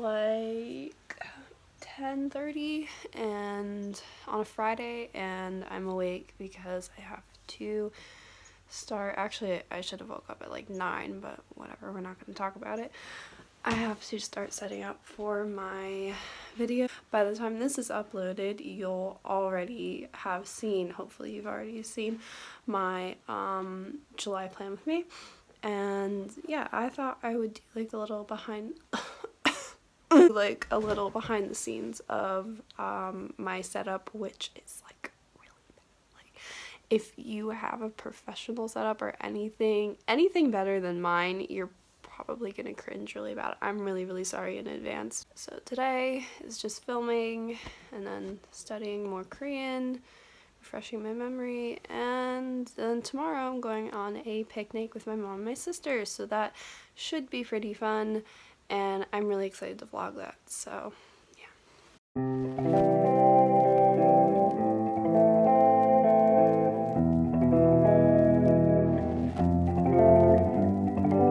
Like 10.30 and on a Friday and I'm awake because I have to start, actually I should have woke up at like 9 but whatever, we're not going to talk about it. I have to start setting up for my video. By the time this is uploaded, you'll already have seen, hopefully you've already seen, my um, July plan with me. And yeah, I thought I would do like a little behind like a little behind the scenes of um, my setup, which is like really bad. Like, if you have a professional setup or anything, anything better than mine, you're probably gonna cringe really bad. I'm really, really sorry in advance. So today is just filming and then studying more Korean, refreshing my memory, and then tomorrow I'm going on a picnic with my mom and my sister, so that should be pretty fun and I'm really excited to vlog that, so yeah.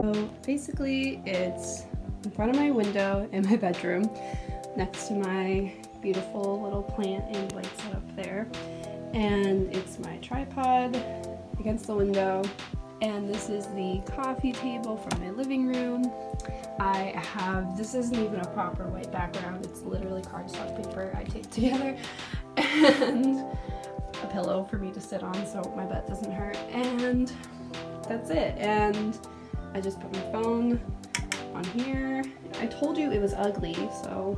So basically it's in front of my window in my bedroom next to my beautiful little plant and light setup there and it's my tripod against the window and this is the coffee table from my living room. I have, this isn't even a proper white background, it's literally cardstock paper I taped together, and a pillow for me to sit on so my butt doesn't hurt, and that's it. And I just put my phone on here. I told you it was ugly, so